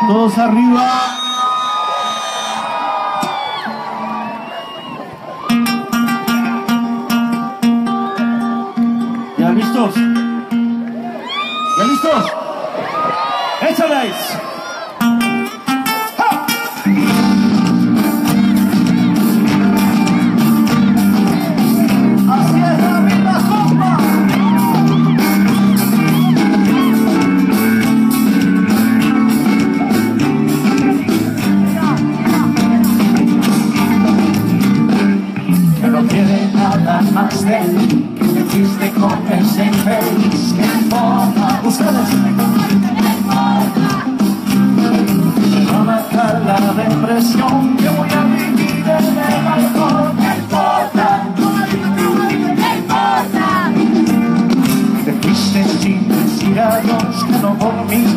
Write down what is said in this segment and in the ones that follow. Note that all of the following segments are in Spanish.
Todos arriba. ¿Ya listos? ¿Ya listos? ¡Échales! nada más de mí que te fuiste con ese infeliz que importa. Ustedes para matar la depresión que voy a vivir en el alcohol que importa que importa. Te fuiste sin decir adiós que no por mí.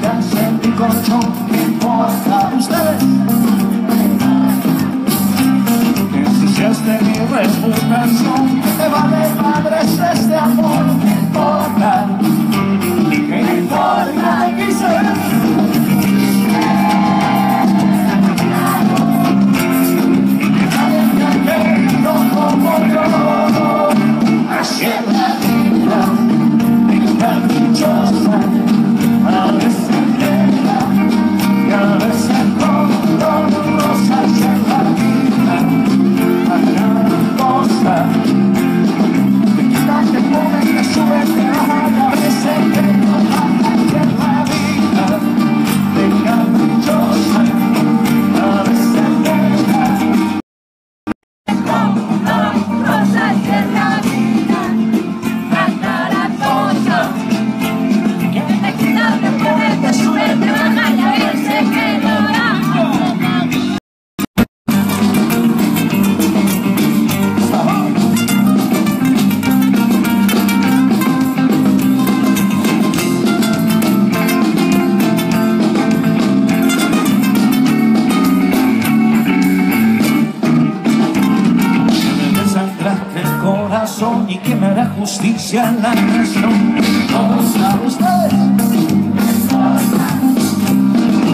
y que me hará justicia la nación. Vamos a usted.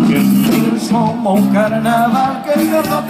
Que es como un carnaval que yo no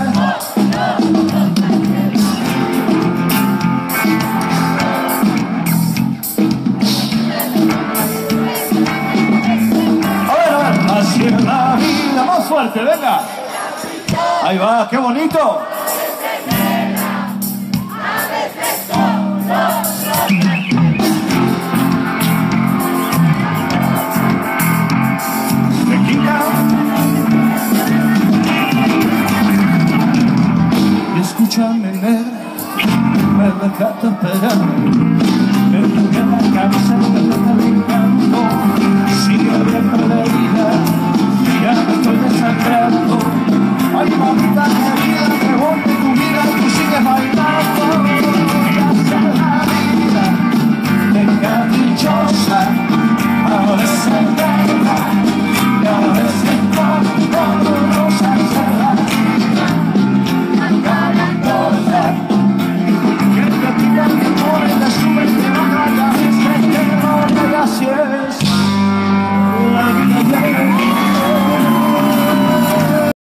A ver, a ver, así la vida más fuerte, venga. Ahí va, qué bonito. lucha mi negra, me dejaste esperar.